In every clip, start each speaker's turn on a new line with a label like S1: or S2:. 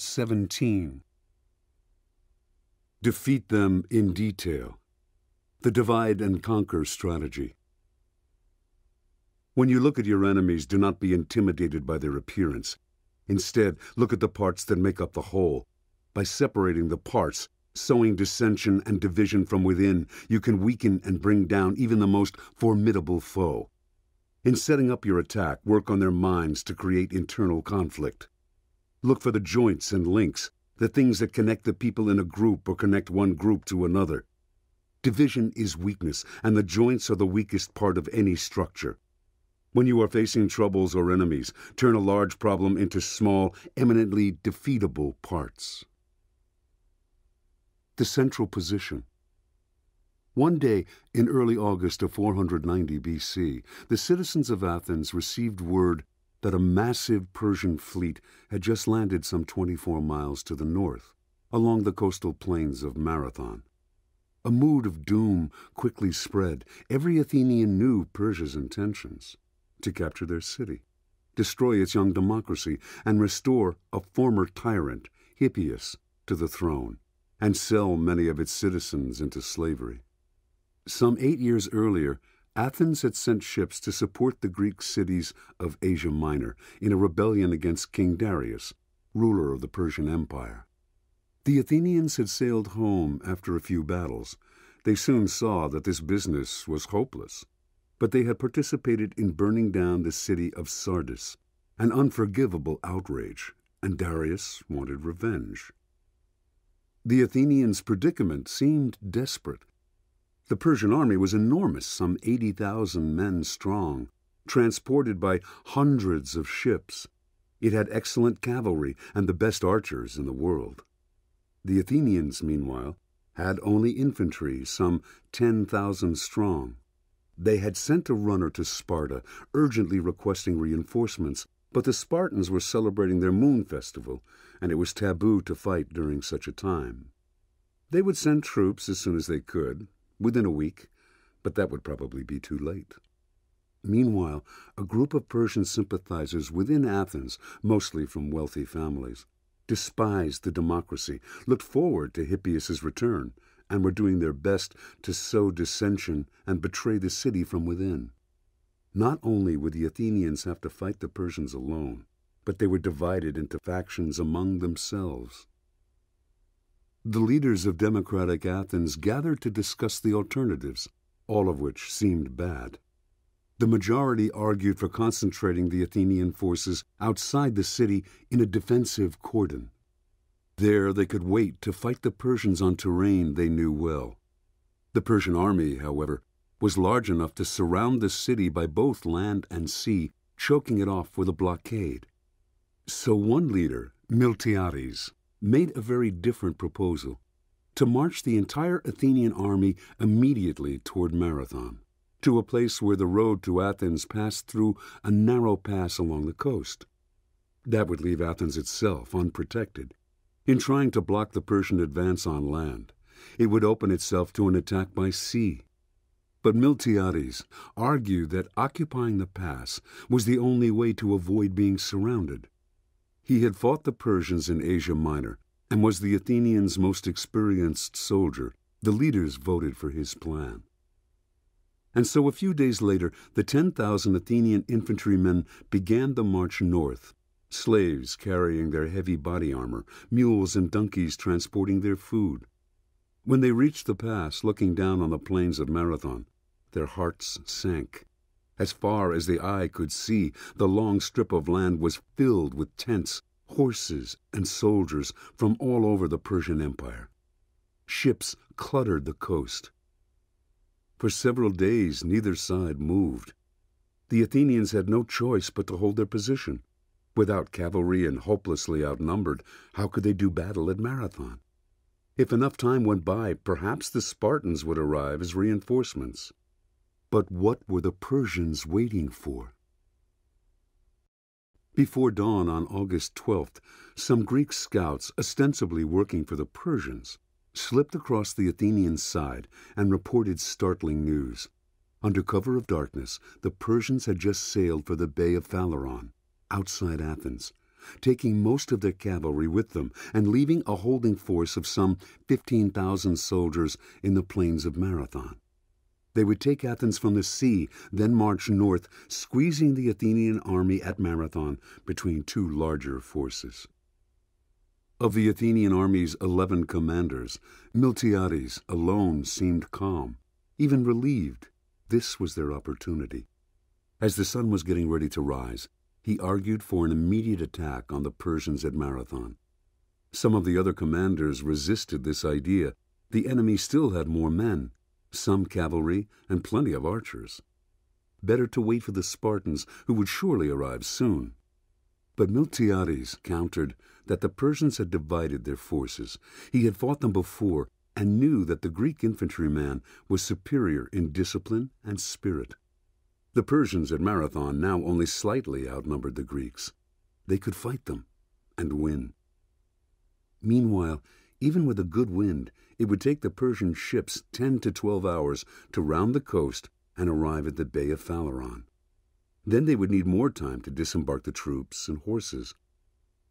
S1: 17. Defeat them in detail. The divide and conquer strategy. When you look at your enemies, do not be intimidated by their appearance. Instead, look at the parts that make up the whole. By separating the parts, sowing dissension and division from within, you can weaken and bring down even the most formidable foe. In setting up your attack, work on their minds to create internal conflict. Look for the joints and links, the things that connect the people in a group or connect one group to another. Division is weakness, and the joints are the weakest part of any structure. When you are facing troubles or enemies, turn a large problem into small, eminently defeatable parts. The central position. One day in early August of 490 BC, the citizens of Athens received word that a massive Persian fleet had just landed some 24 miles to the north, along the coastal plains of Marathon. A mood of doom quickly spread. Every Athenian knew Persia's intentions to capture their city, destroy its young democracy, and restore a former tyrant, Hippias, to the throne, and sell many of its citizens into slavery. Some eight years earlier, Athens had sent ships to support the Greek cities of Asia Minor in a rebellion against King Darius, ruler of the Persian Empire. The Athenians had sailed home after a few battles. They soon saw that this business was hopeless but they had participated in burning down the city of Sardis, an unforgivable outrage, and Darius wanted revenge. The Athenians' predicament seemed desperate. The Persian army was enormous, some 80,000 men strong, transported by hundreds of ships. It had excellent cavalry and the best archers in the world. The Athenians, meanwhile, had only infantry, some 10,000 strong. They had sent a runner to Sparta, urgently requesting reinforcements, but the Spartans were celebrating their moon festival, and it was taboo to fight during such a time. They would send troops as soon as they could, within a week, but that would probably be too late. Meanwhile, a group of Persian sympathizers within Athens, mostly from wealthy families, despised the democracy, looked forward to Hippias's return, and were doing their best to sow dissension and betray the city from within. Not only would the Athenians have to fight the Persians alone, but they were divided into factions among themselves. The leaders of democratic Athens gathered to discuss the alternatives, all of which seemed bad. The majority argued for concentrating the Athenian forces outside the city in a defensive cordon. There they could wait to fight the Persians on terrain they knew well. The Persian army, however, was large enough to surround the city by both land and sea, choking it off with a blockade. So one leader, Miltiades, made a very different proposal to march the entire Athenian army immediately toward Marathon, to a place where the road to Athens passed through a narrow pass along the coast. That would leave Athens itself unprotected, in trying to block the Persian advance on land, it would open itself to an attack by sea. But Miltiades argued that occupying the pass was the only way to avoid being surrounded. He had fought the Persians in Asia Minor and was the Athenians' most experienced soldier. The leaders voted for his plan. And so a few days later, the 10,000 Athenian infantrymen began the march north slaves carrying their heavy body armor, mules and donkeys transporting their food. When they reached the pass, looking down on the plains of Marathon, their hearts sank. As far as the eye could see, the long strip of land was filled with tents, horses, and soldiers from all over the Persian Empire. Ships cluttered the coast. For several days, neither side moved. The Athenians had no choice but to hold their position. Without cavalry and hopelessly outnumbered, how could they do battle at Marathon? If enough time went by, perhaps the Spartans would arrive as reinforcements. But what were the Persians waiting for? Before dawn on August 12th, some Greek scouts, ostensibly working for the Persians, slipped across the Athenian side and reported startling news. Under cover of darkness, the Persians had just sailed for the Bay of Phaleron outside Athens, taking most of their cavalry with them and leaving a holding force of some 15,000 soldiers in the plains of Marathon. They would take Athens from the sea, then march north, squeezing the Athenian army at Marathon between two larger forces. Of the Athenian army's eleven commanders, Miltiades alone seemed calm, even relieved. This was their opportunity. As the sun was getting ready to rise, he argued for an immediate attack on the Persians at Marathon. Some of the other commanders resisted this idea. The enemy still had more men, some cavalry, and plenty of archers. Better to wait for the Spartans, who would surely arrive soon. But Miltiades countered that the Persians had divided their forces. He had fought them before and knew that the Greek infantryman was superior in discipline and spirit. The Persians at Marathon now only slightly outnumbered the Greeks. They could fight them and win. Meanwhile, even with a good wind, it would take the Persian ships ten to twelve hours to round the coast and arrive at the Bay of Phaleron. Then they would need more time to disembark the troops and horses.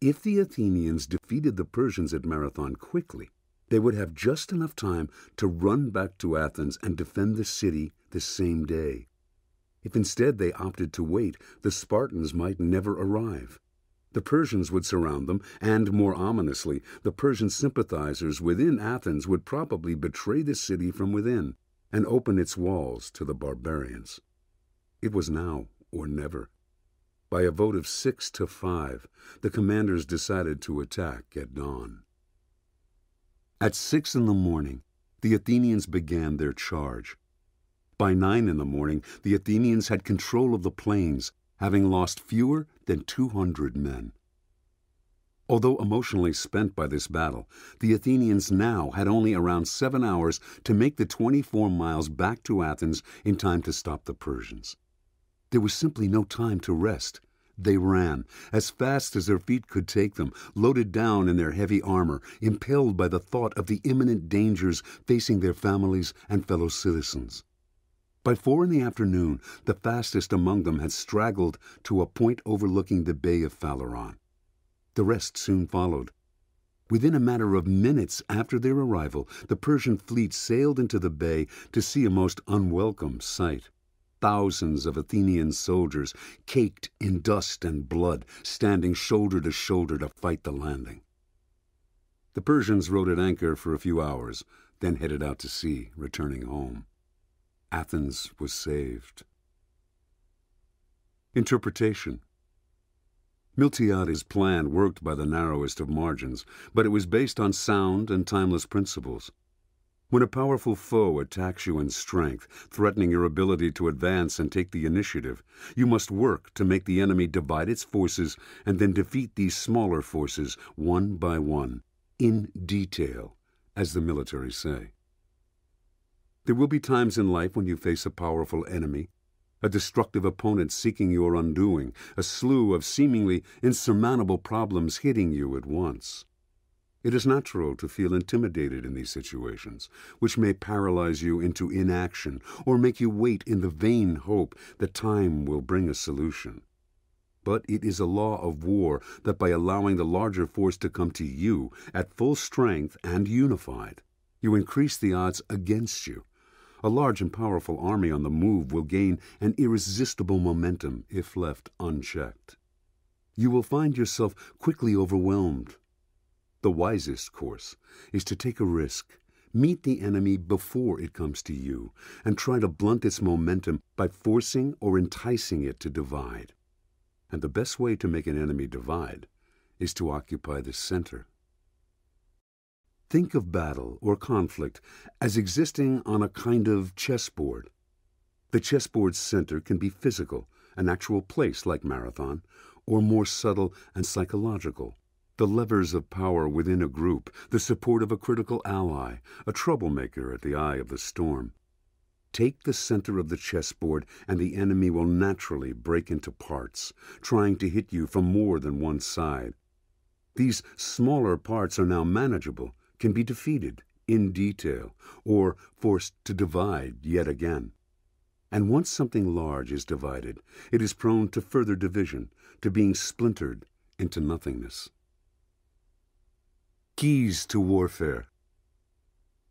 S1: If the Athenians defeated the Persians at Marathon quickly, they would have just enough time to run back to Athens and defend the city the same day. If instead they opted to wait, the Spartans might never arrive. The Persians would surround them, and more ominously, the Persian sympathizers within Athens would probably betray the city from within and open its walls to the barbarians. It was now or never. By a vote of six to five, the commanders decided to attack at dawn. At six in the morning, the Athenians began their charge. By nine in the morning, the Athenians had control of the plains, having lost fewer than 200 men. Although emotionally spent by this battle, the Athenians now had only around seven hours to make the 24 miles back to Athens in time to stop the Persians. There was simply no time to rest. They ran, as fast as their feet could take them, loaded down in their heavy armor, impelled by the thought of the imminent dangers facing their families and fellow citizens. By four in the afternoon, the fastest among them had straggled to a point overlooking the Bay of Phaleron. The rest soon followed. Within a matter of minutes after their arrival, the Persian fleet sailed into the bay to see a most unwelcome sight. Thousands of Athenian soldiers, caked in dust and blood, standing shoulder to shoulder to fight the landing. The Persians rode at anchor for a few hours, then headed out to sea, returning home. Athens was saved. Interpretation Miltiades' plan worked by the narrowest of margins, but it was based on sound and timeless principles. When a powerful foe attacks you in strength, threatening your ability to advance and take the initiative, you must work to make the enemy divide its forces and then defeat these smaller forces one by one, in detail, as the military say. There will be times in life when you face a powerful enemy, a destructive opponent seeking your undoing, a slew of seemingly insurmountable problems hitting you at once. It is natural to feel intimidated in these situations, which may paralyze you into inaction or make you wait in the vain hope that time will bring a solution. But it is a law of war that by allowing the larger force to come to you at full strength and unified, you increase the odds against you a large and powerful army on the move will gain an irresistible momentum if left unchecked. You will find yourself quickly overwhelmed. The wisest course is to take a risk, meet the enemy before it comes to you, and try to blunt its momentum by forcing or enticing it to divide. And the best way to make an enemy divide is to occupy the center. Think of battle or conflict as existing on a kind of chessboard. The chessboard's center can be physical, an actual place like Marathon, or more subtle and psychological. The levers of power within a group, the support of a critical ally, a troublemaker at the eye of the storm. Take the center of the chessboard, and the enemy will naturally break into parts, trying to hit you from more than one side. These smaller parts are now manageable can be defeated in detail or forced to divide yet again. And once something large is divided, it is prone to further division, to being splintered into nothingness. Keys to warfare.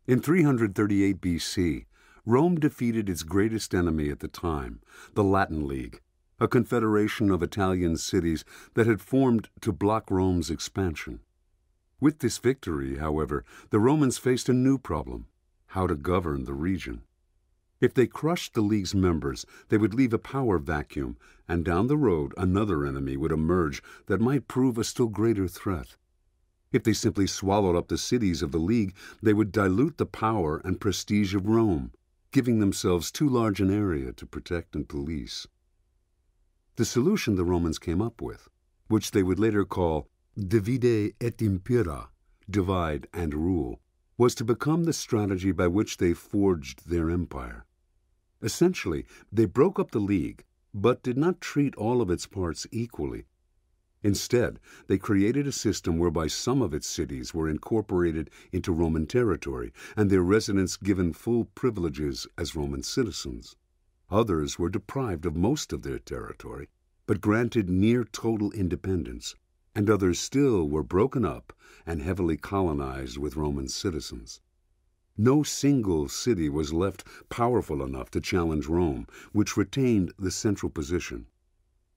S1: In 338 BC, Rome defeated its greatest enemy at the time, the Latin League, a confederation of Italian cities that had formed to block Rome's expansion. With this victory, however, the Romans faced a new problem how to govern the region. If they crushed the League's members, they would leave a power vacuum, and down the road another enemy would emerge that might prove a still greater threat. If they simply swallowed up the cities of the League, they would dilute the power and prestige of Rome, giving themselves too large an area to protect and police. The solution the Romans came up with, which they would later call divide et impera, divide and rule, was to become the strategy by which they forged their empire. Essentially, they broke up the League, but did not treat all of its parts equally. Instead, they created a system whereby some of its cities were incorporated into Roman territory and their residents given full privileges as Roman citizens. Others were deprived of most of their territory, but granted near total independence, and others still were broken up and heavily colonized with Roman citizens. No single city was left powerful enough to challenge Rome, which retained the central position.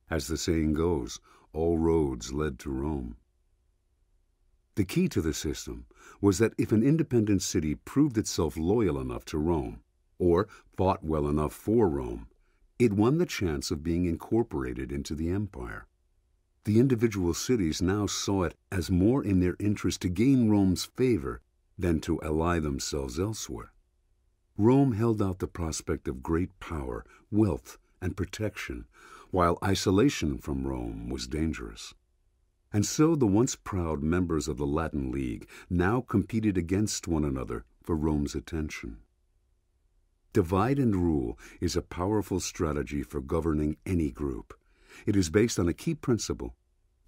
S1: As the saying goes, all roads led to Rome. The key to the system was that if an independent city proved itself loyal enough to Rome, or fought well enough for Rome, it won the chance of being incorporated into the empire. The individual cities now saw it as more in their interest to gain Rome's favor than to ally themselves elsewhere. Rome held out the prospect of great power, wealth, and protection, while isolation from Rome was dangerous. And so the once proud members of the Latin League now competed against one another for Rome's attention. Divide and rule is a powerful strategy for governing any group. It is based on a key principle.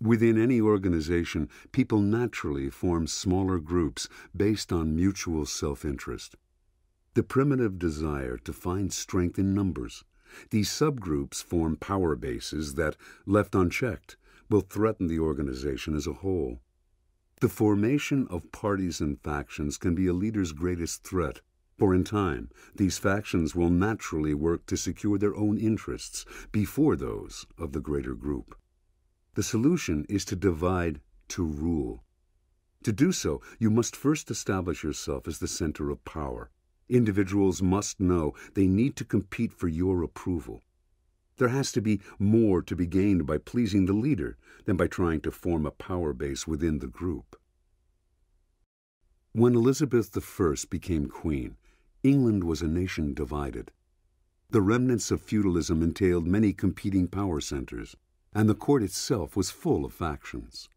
S1: Within any organization, people naturally form smaller groups based on mutual self-interest. The primitive desire to find strength in numbers. These subgroups form power bases that, left unchecked, will threaten the organization as a whole. The formation of parties and factions can be a leader's greatest threat for in time, these factions will naturally work to secure their own interests before those of the greater group. The solution is to divide to rule. To do so, you must first establish yourself as the center of power. Individuals must know they need to compete for your approval. There has to be more to be gained by pleasing the leader than by trying to form a power base within the group. When Elizabeth I became queen, England was a nation divided. The remnants of feudalism entailed many competing power centers, and the court itself was full of factions.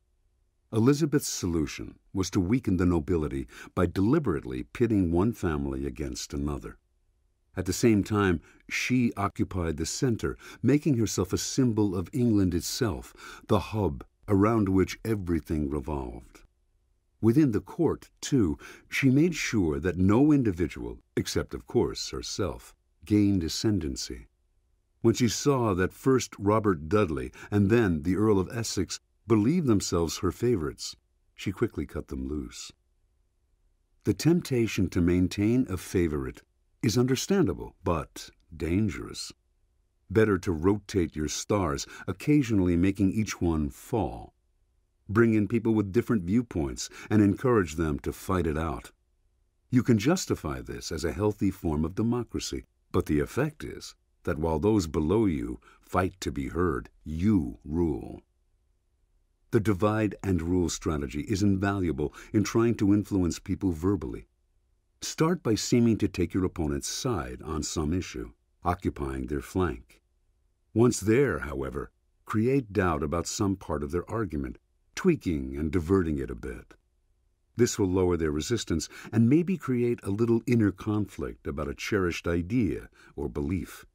S1: Elizabeth's solution was to weaken the nobility by deliberately pitting one family against another. At the same time, she occupied the center, making herself a symbol of England itself, the hub around which everything revolved. Within the court, too, she made sure that no individual, except of course herself, gained ascendancy. When she saw that first Robert Dudley and then the Earl of Essex believed themselves her favorites, she quickly cut them loose. The temptation to maintain a favorite is understandable, but dangerous. Better to rotate your stars, occasionally making each one fall bring in people with different viewpoints, and encourage them to fight it out. You can justify this as a healthy form of democracy, but the effect is that while those below you fight to be heard, you rule. The divide and rule strategy is invaluable in trying to influence people verbally. Start by seeming to take your opponent's side on some issue, occupying their flank. Once there, however, create doubt about some part of their argument tweaking and diverting it a bit. This will lower their resistance and maybe create a little inner conflict about a cherished idea or belief.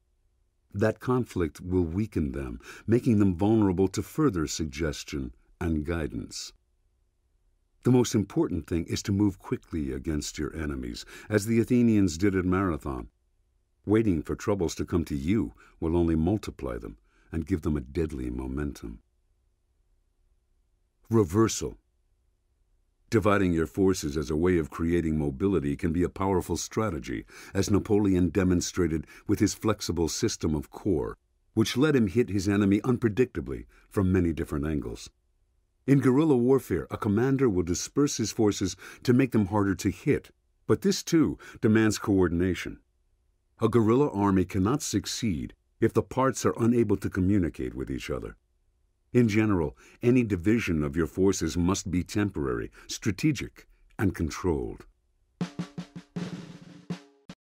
S1: That conflict will weaken them, making them vulnerable to further suggestion and guidance. The most important thing is to move quickly against your enemies, as the Athenians did at Marathon. Waiting for troubles to come to you will only multiply them and give them a deadly momentum. Reversal. Dividing your forces as a way of creating mobility can be a powerful strategy, as Napoleon demonstrated with his flexible system of corps, which let him hit his enemy unpredictably from many different angles. In guerrilla warfare, a commander will disperse his forces to make them harder to hit, but this too demands coordination. A guerrilla army cannot succeed if the parts are unable to communicate with each other. In general, any division of your forces must be temporary, strategic, and controlled.